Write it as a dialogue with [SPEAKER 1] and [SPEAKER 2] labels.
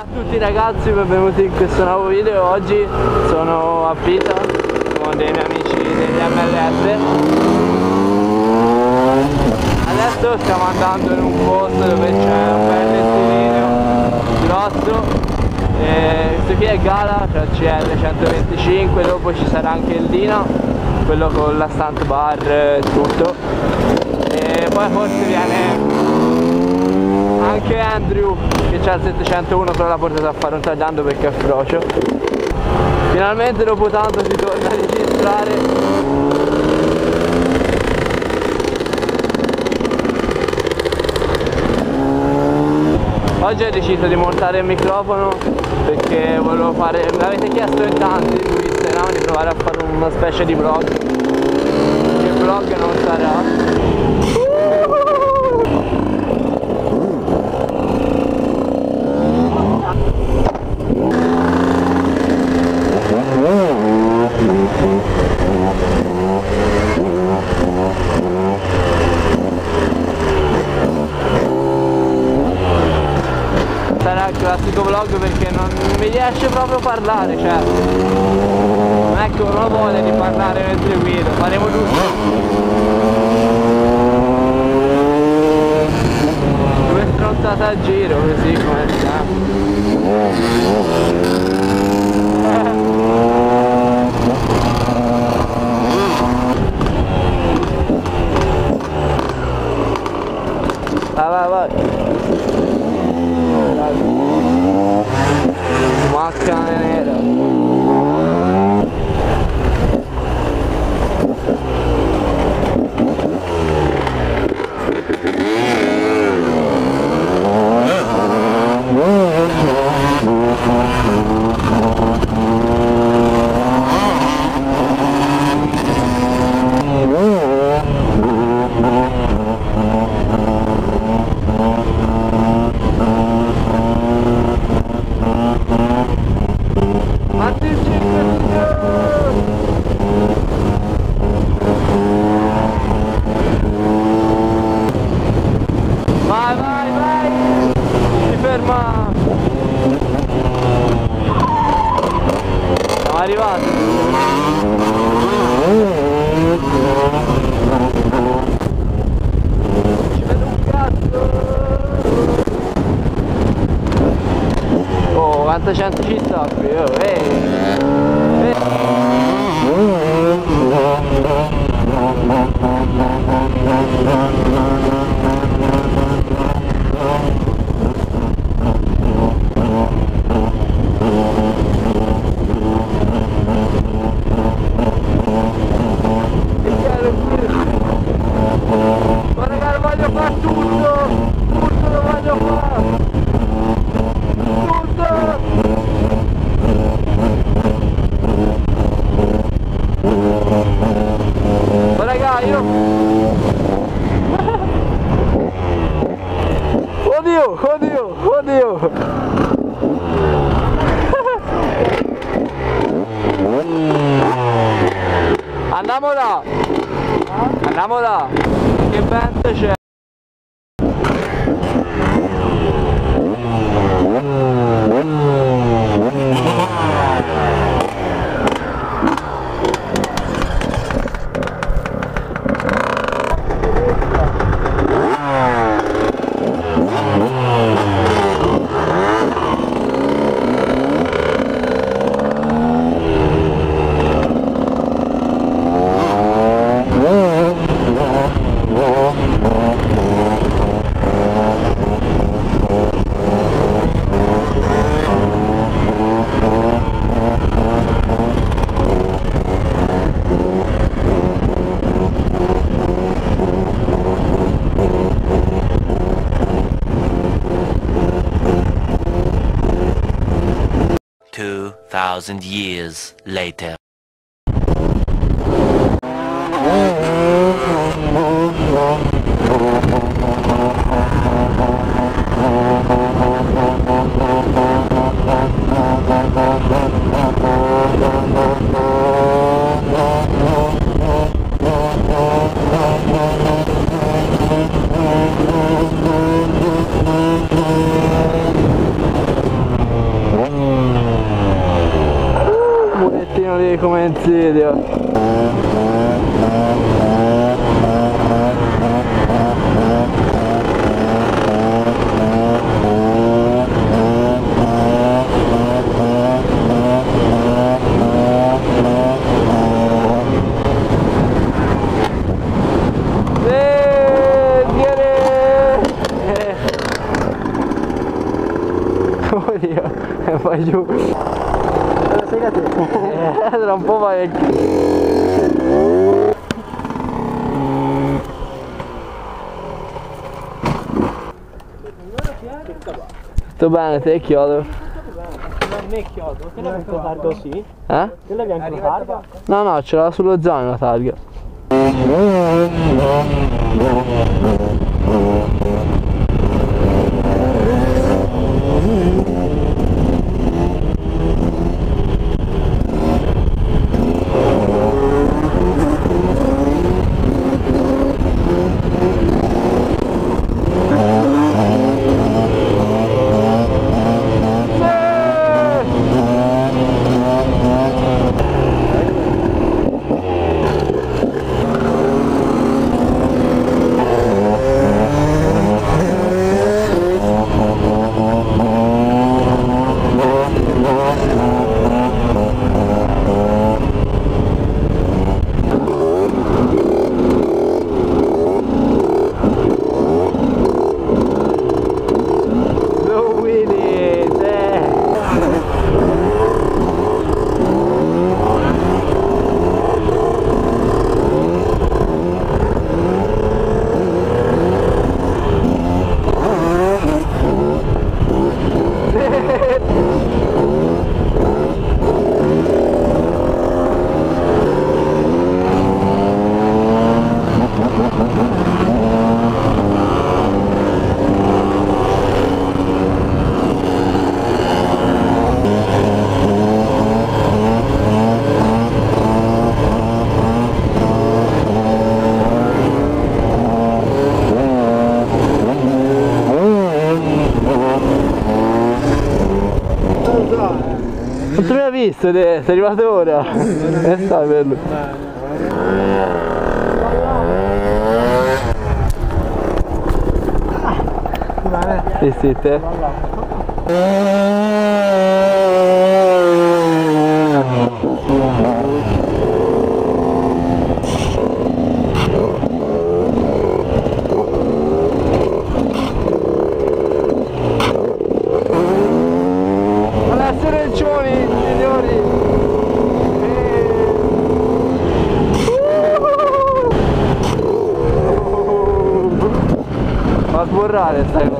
[SPEAKER 1] a tutti ragazzi, benvenuti in questo nuovo video. Oggi sono a Pisa con dei miei amici degli MLS. Adesso stiamo andando in un posto dove c'è un bel letterino grosso. Questo qui è Gala, cioè CL 125, dopo ci sarà anche il Dino, quello con la stunt bar e tutto. E poi forse viene anche Andrew che c'ha il 701 però l'ha portato a fare un tagliando perché è frocio finalmente dopo tanto si torna a registrare. Oggi ho deciso di montare il microfono perché volevo fare me l'avete chiesto in tanti su Instagram di provare a fare una specie di vlog. Il vlog non sarà il classico vlog perché non mi riesce proprio a parlare, cioè non è che uno vuole di parlare mentre guido, faremo tutto. Due stronzate a giro così come stiamo. Vai, vai, vai. Macchina nera. Fatti il circo! Vai, vai, vai! Si ferma! Siamo arrivati! Ci vedo un cazzo! Oh, quanta gente ci sta qui, oh, ehi! Ma raga, lo voglio fare tutto! Tutto lo voglio fare! Tutto! Ma raga, io... Oddio, oddio, oddio! Andiamo là! Andiamo là! Che vento c'è!
[SPEAKER 2] 2,000 years later.
[SPEAKER 1] Come insidio. Eh, viene! Eh. Oddio, e giù.
[SPEAKER 3] Sei a te.
[SPEAKER 1] Tra un po' a... Tutto bene, te chiodo?
[SPEAKER 3] Non è chiodo, te l'avevi la targa così?
[SPEAKER 1] Eh?
[SPEAKER 3] Te anche la targa?
[SPEAKER 1] No, no, ce l'ha sullo zaino la targa. Visto, te? sei arrivato ora? E stai bello. Sì, sì, te. Adesso rurale tego.